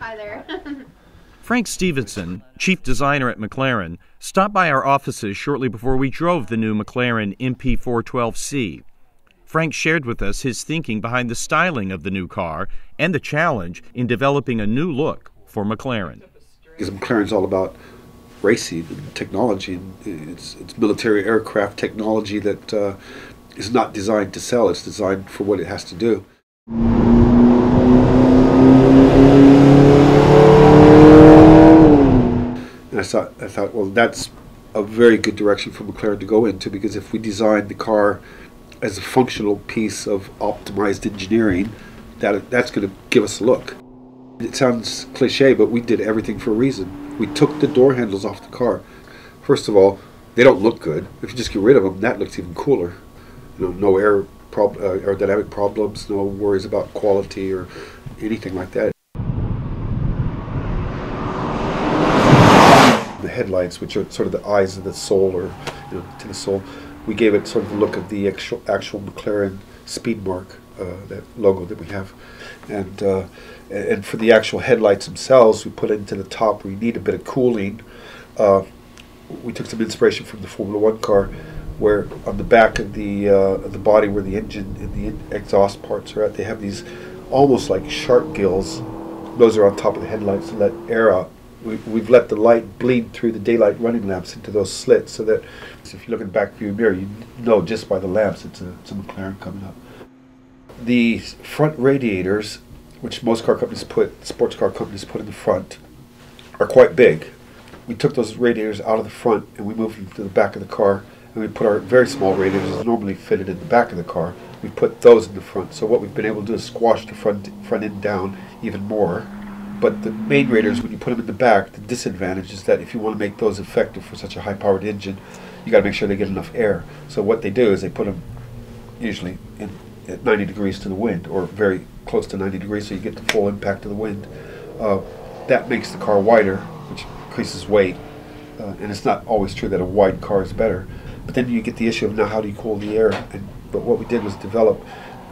Hi there. Frank Stephenson, chief designer at McLaren, stopped by our offices shortly before we drove the new McLaren MP4-12C. Frank shared with us his thinking behind the styling of the new car and the challenge in developing a new look for McLaren. Because McLaren's all about racing and technology, and it's, it's military aircraft technology that uh, is not designed to sell, it's designed for what it has to do. And I thought, I thought, well, that's a very good direction for McLaren to go into because if we design the car as a functional piece of optimized engineering, that that's going to give us a look. It sounds cliche, but we did everything for a reason. We took the door handles off the car. First of all, they don't look good. If you just get rid of them, that looks even cooler. You know, no air prob- uh, aerodynamic problems, no worries about quality or anything like that. The headlights, which are sort of the eyes of the soul, or you know, to the soul, we gave it sort of the look of the actual, actual McLaren speed mark, uh, that logo that we have, and uh, and for the actual headlights themselves, we put it into the top where you need a bit of cooling. Uh, we took some inspiration from the Formula One car, where on the back of the uh, of the body where the engine and the in- exhaust parts are at, they have these almost like shark gills. Those are on top of the headlights to let air out. We, we've let the light bleed through the daylight running lamps into those slits, so that so if you look in the back view mirror, you know just by the lamps it's a, it's a McLaren coming up. The front radiators, which most car companies put, sports car companies put in the front, are quite big. We took those radiators out of the front and we moved them to the back of the car, and we put our very small radiators normally fitted in the back of the car. We put those in the front. So what we've been able to do is squash the front front end down even more. But the main radiators, when you put them in the back, the disadvantage is that if you want to make those effective for such a high-powered engine, you got to make sure they get enough air. So what they do is they put them usually in, at 90 degrees to the wind, or very close to 90 degrees, so you get the full impact of the wind. Uh, that makes the car wider, which increases weight. Uh, and it's not always true that a wide car is better. But then you get the issue of now how do you cool the air? And, but what we did was develop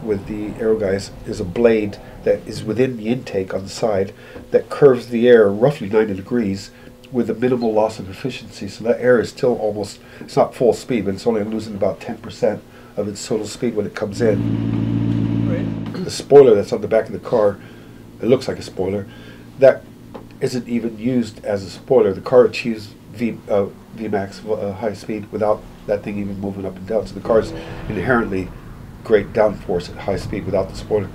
with the aero guys is a blade that is within the intake on the side that curves the air roughly 90 degrees with a minimal loss of efficiency. So that air is still almost, it's not full speed, but it's only losing about 10% of its total speed when it comes in. The spoiler that's on the back of the car, it looks like a spoiler, that isn't even used as a spoiler. The car achieves V, uh, VMAX uh, high speed without that thing even moving up and down. So the car's inherently great downforce at high speed without the spoiler.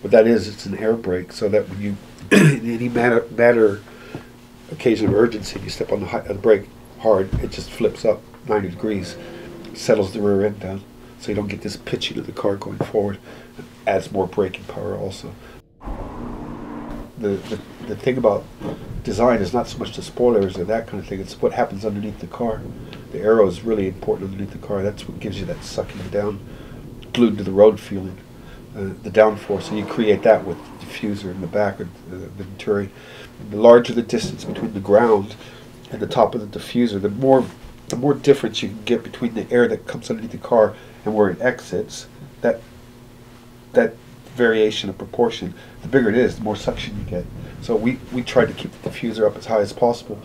What that is, it's an air brake, so that when you, in any matter, matter occasion of urgency, you step on the, high, uh, the brake hard, it just flips up 90 degrees, settles the rear end down, so you don't get this pitching of the car going forward. It adds more braking power also. The, the, the thing about design is not so much the spoilers or that kind of thing, it's what happens underneath the car. The aero is really important underneath the car. That's what gives you that sucking down, glued to the road feeling. Uh, the downforce, and you create that with the diffuser in the back of the, the Venturi. The larger the distance between the ground and the top of the diffuser, the more the more difference you can get between the air that comes underneath the car and where it exits. That that variation of proportion, the bigger it is, the more suction you get. So we, we tried to keep the diffuser up as high as possible.